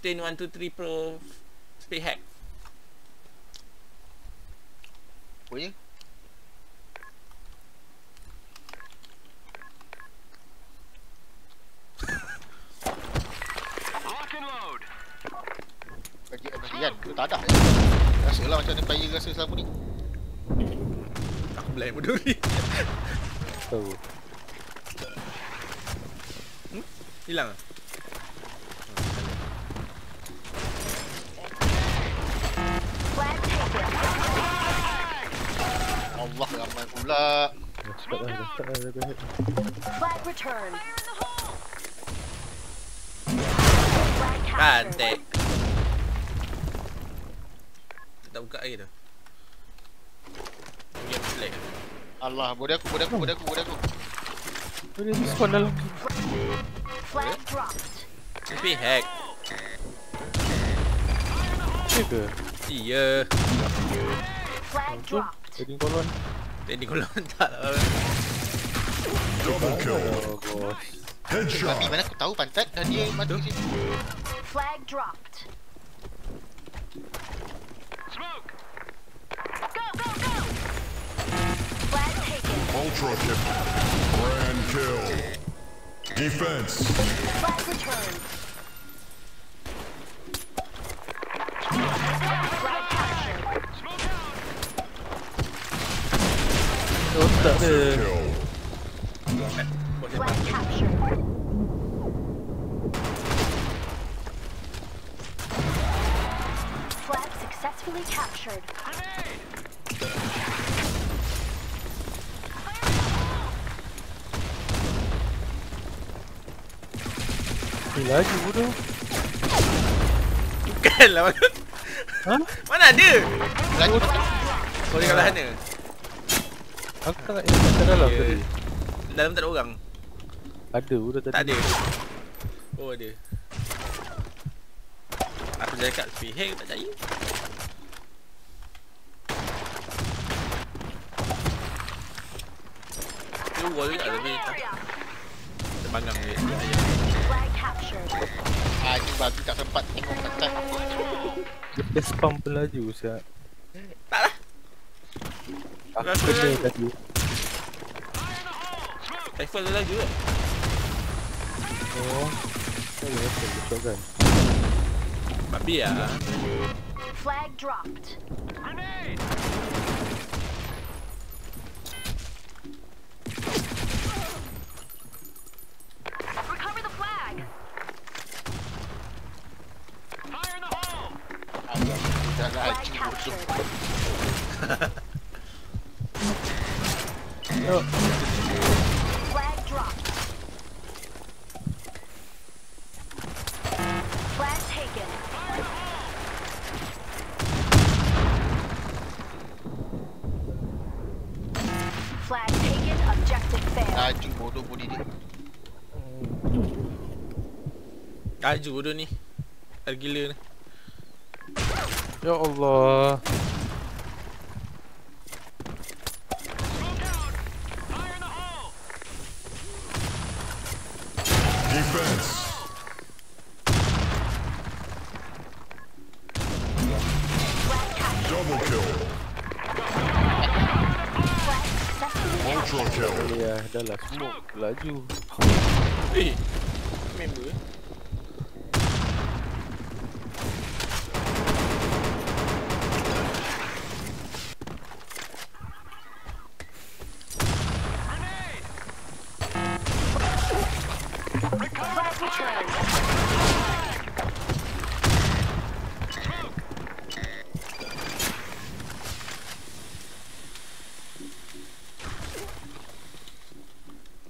Octane 123 Pro Speed hack. Apa je? Bagi bagi kan? Tak ada. Rasa lah macam mana player rasa selama ni. Aku blind bodoh ni. Tahu. Hilang ah. Flag taken. Allah ramai pula. Dah start dah, dah start dah, dah head. Flag returned. Flag Cantik. Tak buka lagi tu. Game flag. Allah, bodoh aku, bodoh aku, bodoh aku, bodoh aku. Oh, dia respawn dalam. Flag dropped. Speed hack. Ya ke? Iya. Flag Tu, dropped. jadi kolon. Tadi kolon tak lah. Double kill. Oh, bos. Babi Headshot. mana aku tahu pantat dan dia mati sini. Flag dropped. Go, go, go! Flag taken. Ultra kill. Grand kill. Defense. Flag tak ada. Kill. Flag. Flag successfully captured. Lagi bodoh. Bukan lah. Ha? Mana ada? Kau tinggal kat sana. Aku tak nak ingat kat dalam tadi. Dalam tak ada orang. Ada bodoh tadi. Tak ada. Oh ada. Aku dah dekat speed hack tak percaya. Dia wall juga tapi tak terbanggang dia. Flag captured. Ah, ni babi tak sempat tengok pantat. Dia spam pun laju siap. Tak lah. Aku kena tadi. Rifle dia laju kan? Oh. Oh, ya, saya shotgun. Babi lah. Flag dropped. Recover Flag dropped. Flag taken. Flag taken. Objective failed. Laju bodoh body dia. Laju bodoh ni. Dah gila ni. ya Allah. Defense. Double kill. Ultra kill. Lah, dah lah smoke. Laju. Eh. Member.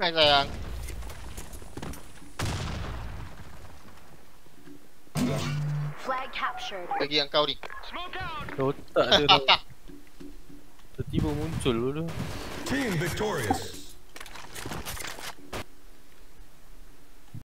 Hai sayang. Flag captured. Bagi yang kau ni. Otak dia dah. Tiba-tiba muncul bodoh. Team victorious.